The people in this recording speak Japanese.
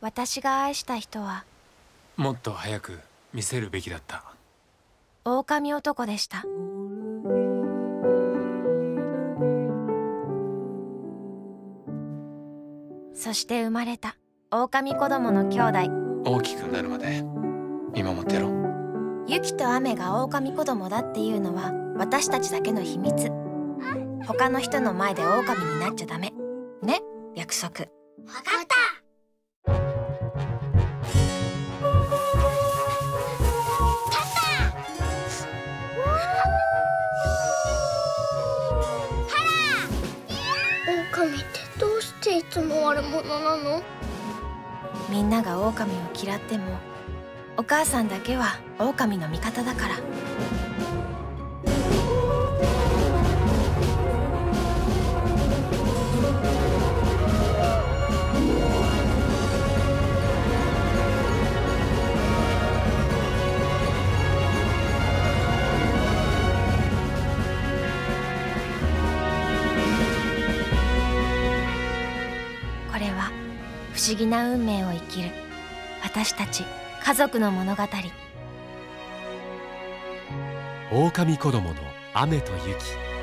私が愛した人はもっと早く見せるべきだった。狼男でした。そして生まれた狼子供の兄弟。大きくなるまで見守ってろ。雪と雨が狼子供だっていうのは私たちだけの秘密。他の人の前で狼になっちゃダメ。ね？約束。わかった狼ってどうしていつも悪者なの？みんなが狼を嫌ってもお母さんだけは狼の味方だから。これは不思議な運命を生きる私たち家族の物語。狼子供の雨と雪。